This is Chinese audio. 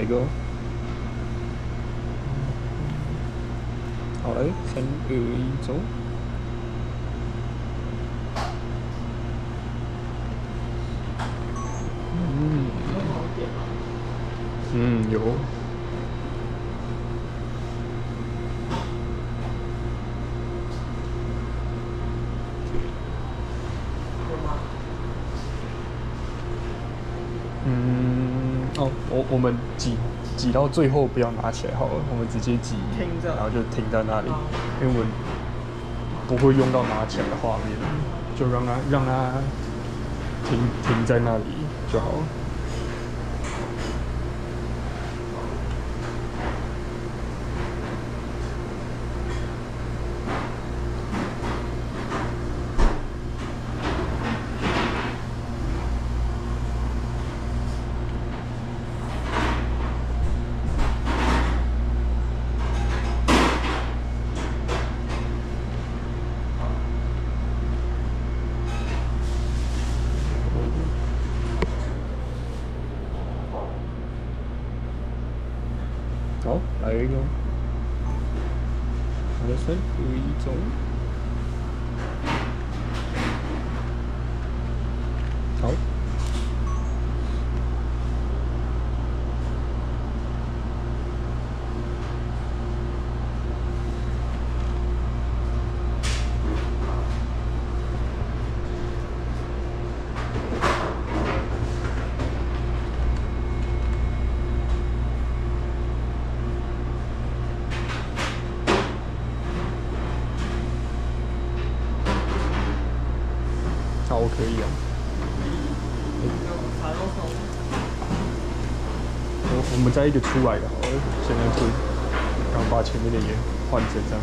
一个？好嘞，三二一，走。嗯，嗯，有。嗯，哦，我我们挤挤到最后不要拿起来好了，我们直接挤，停着。然后就停在那里好，因为我们不会用到拿起来的画面，就让它让它停停在那里就好了。好，来一个，好的，三二一，走。好。超，可以啊。我我们再一个出来的好了，现在推，然后把前面的也换成这样。